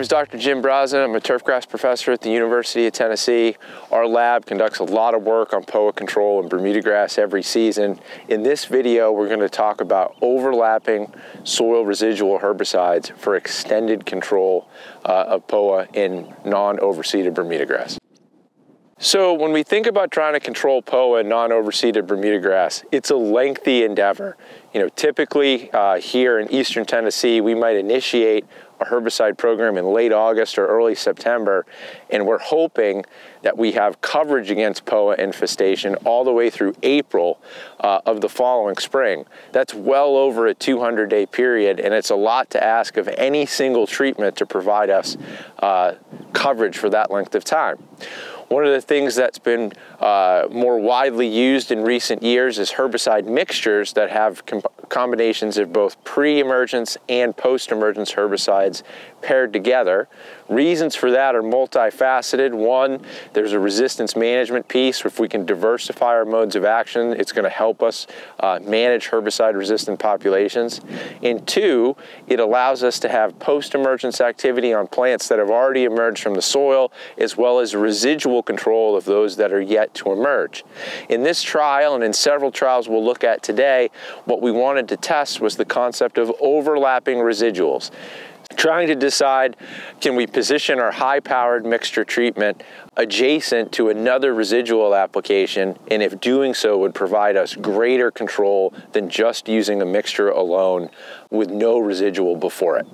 Name is Dr. Jim Brosnan. I'm a turfgrass professor at the University of Tennessee. Our lab conducts a lot of work on POA control and Bermuda grass every season. In this video, we're going to talk about overlapping soil residual herbicides for extended control uh, of POA in non-overseeded Bermuda grass. So when we think about trying to control POA and non-overseeded Bermuda grass, it's a lengthy endeavor. You know, typically uh, here in eastern Tennessee, we might initiate a herbicide program in late August or early September, and we're hoping that we have coverage against POA infestation all the way through April uh, of the following spring. That's well over a 200 day period, and it's a lot to ask of any single treatment to provide us uh, coverage for that length of time. One of the things that's been uh, more widely used in recent years is herbicide mixtures that have com combinations of both pre-emergence and post-emergence herbicides paired together. Reasons for that are multifaceted. One, there's a resistance management piece. If we can diversify our modes of action, it's going to help us uh, manage herbicide-resistant populations. And two, it allows us to have post-emergence activity on plants that have already emerged from the soil, as well as residual control of those that are yet to emerge. In this trial, and in several trials we'll look at today, what we wanted to test was the concept of overlapping residuals trying to decide can we position our high powered mixture treatment adjacent to another residual application and if doing so would provide us greater control than just using a mixture alone with no residual before it.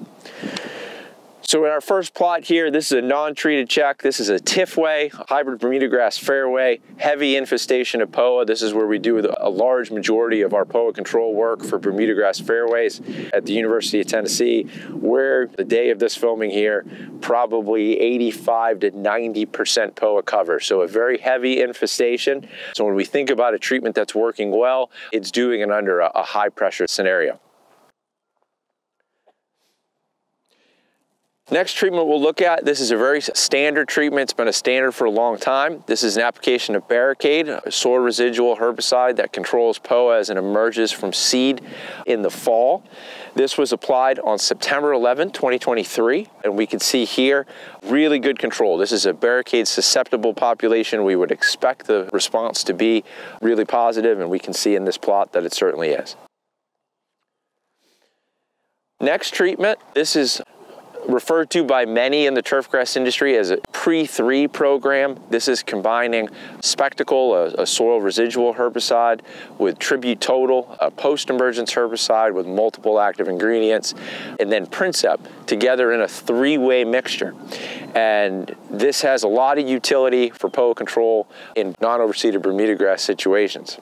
So in our first plot here, this is a non-treated check. This is a Tifway, hybrid Bermuda grass fairway, heavy infestation of POA. This is where we do a large majority of our POA control work for Bermuda grass fairways at the University of Tennessee, where the day of this filming here, probably 85 to 90% POA cover. So a very heavy infestation. So when we think about a treatment that's working well, it's doing it under a, a high pressure scenario. Next treatment we'll look at, this is a very standard treatment. It's been a standard for a long time. This is an application of Barricade, a soil residual herbicide that controls POA as it emerges from seed in the fall. This was applied on September 11, 2023, and we can see here really good control. This is a Barricade susceptible population. We would expect the response to be really positive, and we can see in this plot that it certainly is. Next treatment, this is referred to by many in the turfgrass industry as a pre-3 program. This is combining Specticle, a, a, soil residual herbicide, with Tribute Total, a post-emergence herbicide with multiple active ingredients, and then Princep together in a three-way mixture. And this has a lot of utility for POA control in non-overseeded Bermuda grass situations.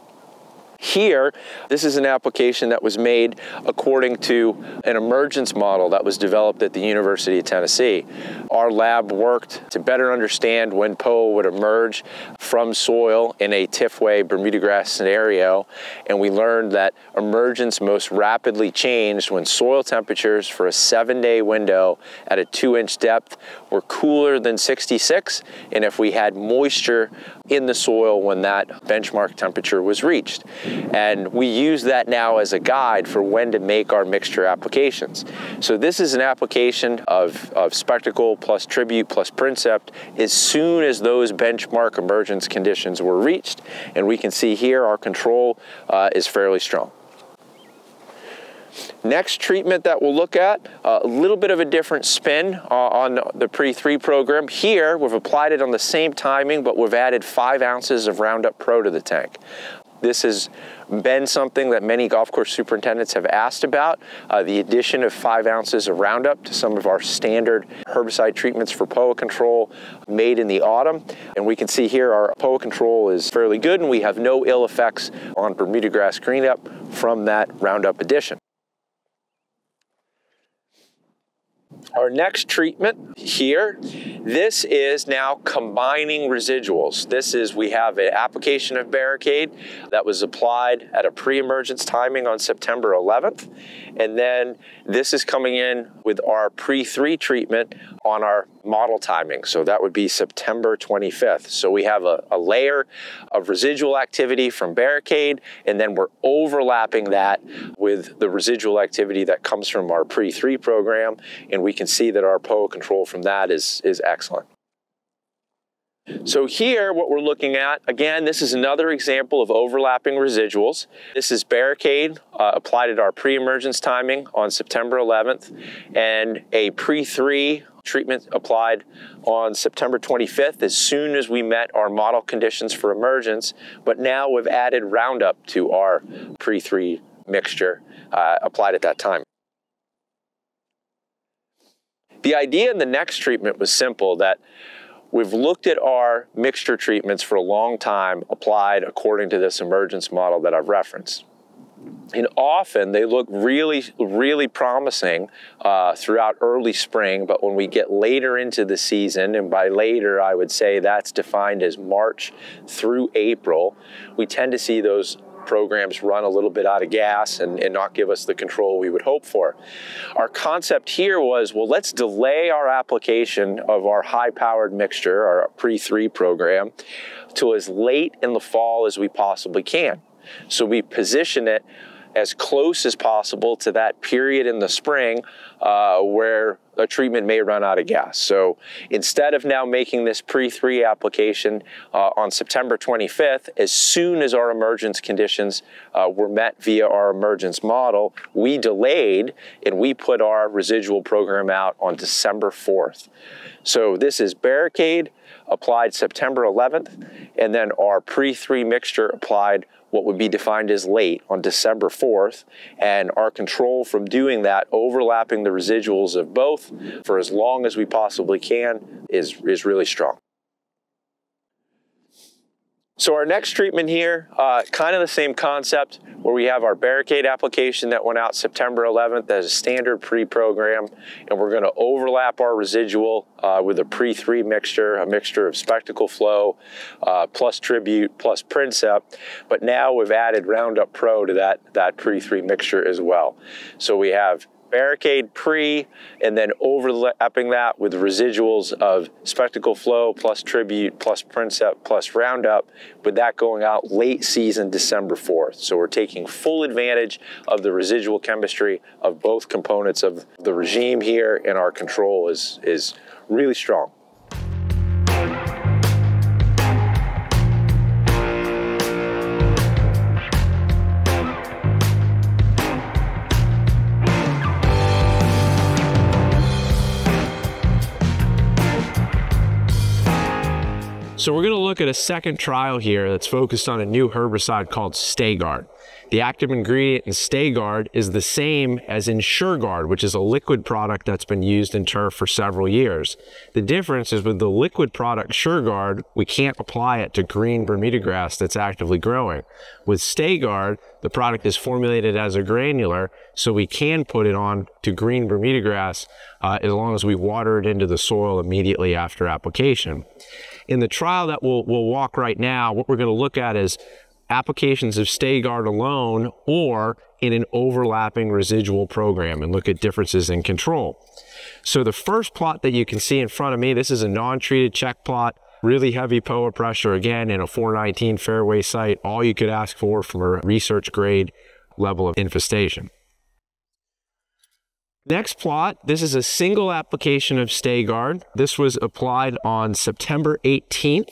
Here, this is an application that was made according to an emergence model that was developed at the University of Tennessee. Our lab worked to better understand when POA would emerge from soil in a Tifway Bermuda grass scenario, and we learned that emergence most rapidly changed when soil temperatures for a seven-day window at a two-inch depth were cooler than 66, and if we had moisture in the soil when that benchmark temperature was reached. And we use that now as a guide for when to make our mixture applications. So this is an application of, of Specticle plus Tribute plus Princep as soon as those benchmark emergence conditions were reached. And we can see here our control uh, is fairly strong. Next treatment that we'll look at, uh, a little bit of a different spin uh, on the pre-3 program. Here, we've applied it on the same timing, but we've added five ounces of Roundup Pro to the tank. This has been something that many golf course superintendents have asked about, uh, the addition of five ounces of Roundup to some of our standard herbicide treatments for POA control made in the autumn. And we can see here our POA control is fairly good and we have no ill effects on Bermuda grass greenup from that Roundup addition. Our next treatment here, this is now combining residuals. This is, we have an application of Barricade that was applied at a pre-emergence timing on September 11th. And then this is coming in with our pre-3 treatment on our model timing. So that would be September 25th. So we have a, a layer of residual activity from Barricade, and then we're overlapping that with the residual activity that comes from our pre-3 program, and we can see that our POA control from that is, is excellent. So here, what we're looking at, again, this is another example of overlapping residuals. This is Barricade uh, applied at our pre-emergence timing on September 11th, and a pre-3 treatment applied on September 25th as soon as we met our model conditions for emergence, but now we've added Roundup to our pre-3 mixture uh, applied at that time. The idea in the next treatment was simple that We've looked at our mixture treatments for a long time applied according to this emergence model that I've referenced. And often they look really, really promising uh, throughout early spring, but when we get later into the season, and by later I would say that's defined as March through April, we tend to see those programs run a little bit out of gas and, and not give us the control we would hope for. Our concept here was, well, let's delay our application of our high-powered mixture, our pre-3 program, to as late in the fall as we possibly can. So we position it as close as possible to that period in the spring uh, where a treatment may run out of gas. So instead of now making this pre-3 application uh, on September 25th, as soon as our emergence conditions uh, were met via our emergence model, we delayed and we put our residual program out on December 4th. So this is Barricade applied September 11th, and then our pre-3 mixture applied what would be defined as late on December 4th, and our control from doing that, overlapping the residuals of both for as long as we possibly can, is, is really strong. So our next treatment here, uh, kind of the same concept where we have our barricade application that went out September 11th as a standard pre-program, and we're gonna overlap our residual uh, with a pre-3 mixture, a mixture of Specticle Flo, uh, plus tribute, plus Princep, but now we've added Roundup Pro to that, that pre-3 mixture as well. So we have barricade pre and then overlapping that with residuals of specticle flo plus tribute plus princep plus roundup with that going out late season december 4th so we're taking full advantage of the residual chemistry of both components of the regime here and our control is is really strong So we're going to look at a second trial here that's focused on a new herbicide called Sta-Gard. The active ingredient in Sta-Gard is the same as in Sure-Guard, which is a liquid product that's been used in turf for several years. The difference is with the liquid product Sure-Guard, we can't apply it to green Bermuda grass that's actively growing. With Sta-Gard, the product is formulated as a granular, so we can put it on to green Bermuda grass uh, as long as we water it into the soil immediately after application. In the trial that we'll, we'll walk right now, what we're going to look at is applications of Sta-Gard alone or in an overlapping residual program and look at differences in control. So the first plot that you can see in front of me, this is a non-treated check plot, really heavy POA pressure again in a 419 fairway site, all you could ask for from a research grade level of infestation. Next plot, this is a single application of Sta-Gard. This was applied on September 18th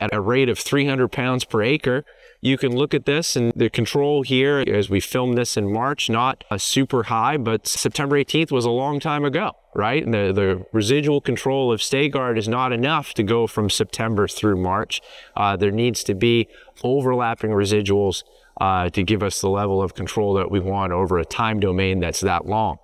at a rate of 300 pounds per acre. You can look at this and the control here as we filmed this in March, not a super high, but September 18th was a long time ago, right? And the, the residual control of Sta-Gard is not enough to go from September through March. Uh, there needs to be overlapping residuals uh, to give us the level of control that we want over a time domain that's that long.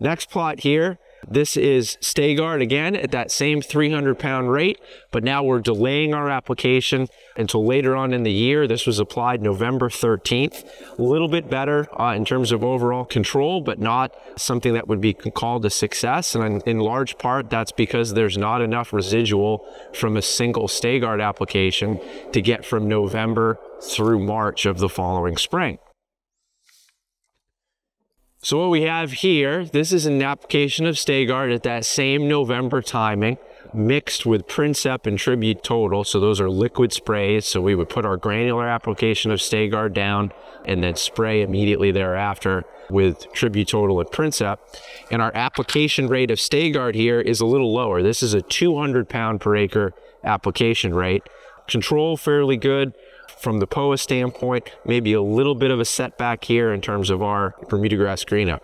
Next plot here, this is Sta-Gard again at that same 300 pound rate, but now we're delaying our application until later on in the year. This was applied November 13th. A little bit better uh, in terms of overall control, but not something that would be called a success. And in, large part, that's because there's not enough residual from a single Sta-Gard application to get from November through March of the following spring. So what we have here, this is an application of Sta-Gard at that same November timing mixed with Princep and Tribute Total. So those are liquid sprays. So we would put our granular application of Sta-Gard down and then spray immediately thereafter with Tribute Total and Princep. And our application rate of Sta-Gard here is a little lower. This is a 200 pound per acre application rate. Control fairly good from the POA standpoint, maybe a little bit of a setback here in terms of our Bermuda grass green up.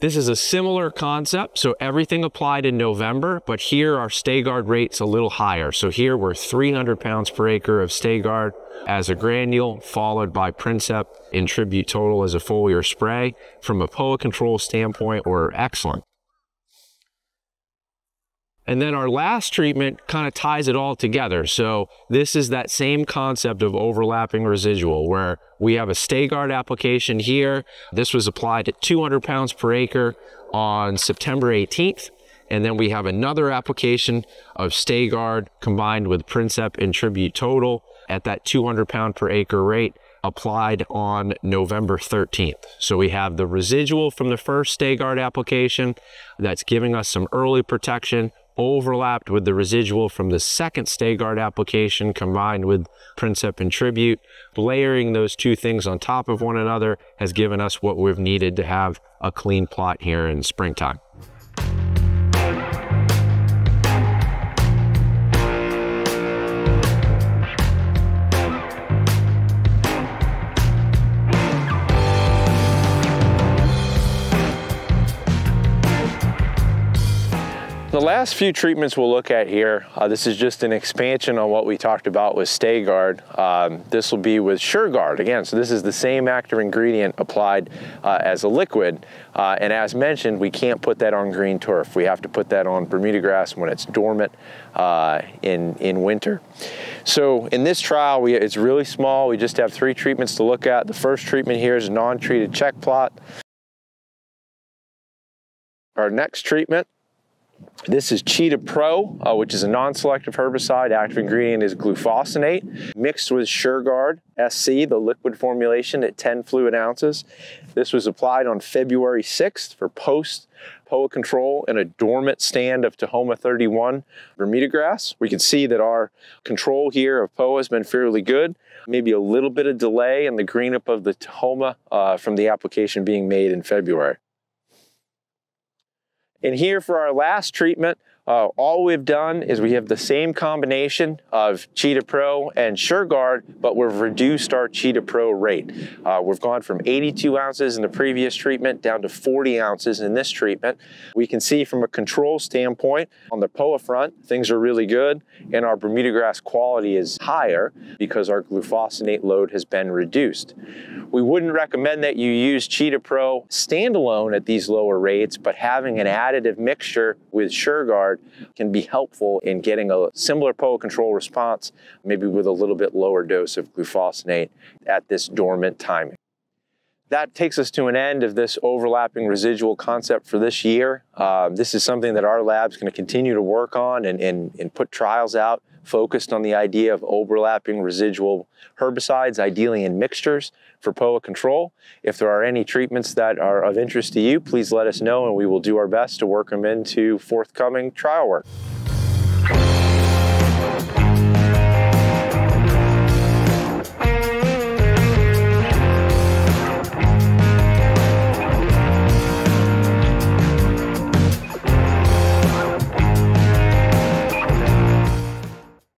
This is a similar concept, so everything applied in November, but here our Sta-Gard rate's a little higher. So here we're 300 pounds per acre of Sta-Gard as a granule, followed by Princep in Tribute Total as a foliar spray. From a POA control standpoint, we're excellent. And then our last treatment kind of ties it all together. So this is that same concept of overlapping residual where we have a Sta-Gard application here. This was applied at 200 pounds per acre on September 18th. And then we have another application of Sta-Gard combined with Princep and Tribute Total at that 200 pound per acre rate applied on November 13th. So we have the residual from the first Sta-Gard application that's giving us some early protection overlapped with the residual from the second Sta-Gard application combined with Princep and Tribute. Layering those two things on top of one another has given us what we've needed to have a clean plot here in springtime. The last few treatments we'll look at here, uh, this is just an expansion on what we talked about with Sta-Gard. Um, this will be with SureGuard again. So this is the same active ingredient applied uh, as a liquid. Uh, and as mentioned, we can't put that on green turf. We have to put that on Bermuda grass when it's dormant uh, in, in winter. So in this trial, we, it's really small. We just have three treatments to look at. The first treatment here is a non-treated check plot. Our next treatment this is Cheetah Pro, uh, which is a non-selective herbicide. Active ingredient is glufosinate mixed with SureGuard SC, the liquid formulation at 10 fluid ounces. This was applied on February 6th for post POA control in a dormant stand of Tahoma 31 Bermuda grass. We can see that our control here of POA has been fairly good. Maybe a little bit of delay in the green up of the Tahoma uh, from the application being made in February. And here for our last treatment, uh, all we've done is we have the same combination of Cheetah Pro and SureGuard, but we've reduced our Cheetah Pro rate. Uh, we've gone from 82 ounces in the previous treatment down to 40 ounces in this treatment. We can see from a control standpoint on the POA front, things are really good, and our Bermuda grass quality is higher because our glufosinate load has been reduced. We wouldn't recommend that you use Cheetah Pro standalone at these lower rates, but having an additive mixture with SureGuard can be helpful in getting a similar POA control response, maybe with a little bit lower dose of glufosinate at this dormant timing. That takes us to an end of this overlapping residual concept for this year. Uh, this is something that our lab's going to continue to work on and, and, and put trials out focused on the idea of overlapping residual herbicides, ideally in mixtures for POA control. If there are any treatments that are of interest to you, please let us know and we will do our best to work them into forthcoming trial work.